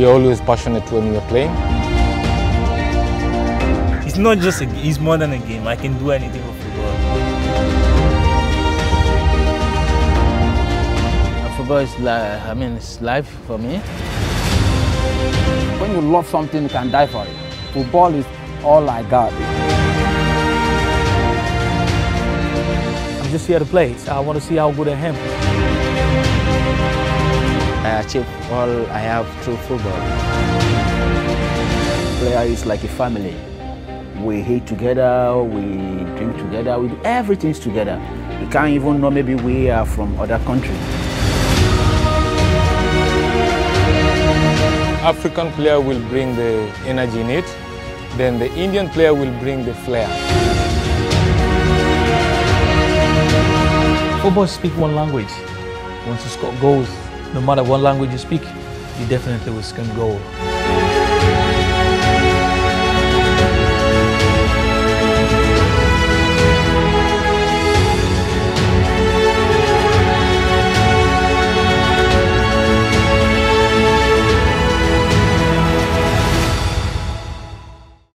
We are always passionate when we are playing. It's not just a game, it's more than a game. I can do anything with football. Football is like, I mean, it's life for me. When you love something, you can die for it. Football is all I got. I'm just here to play. So I want to see how good I am. I achieve all I have through football. Player is like a family. We eat together, we drink together, we do everything together. You can't even know maybe we are from other countries. African player will bring the energy in it, then the Indian player will bring the flair. Football speak one language. Once you score goals, no matter what language you speak, you definitely will score goal.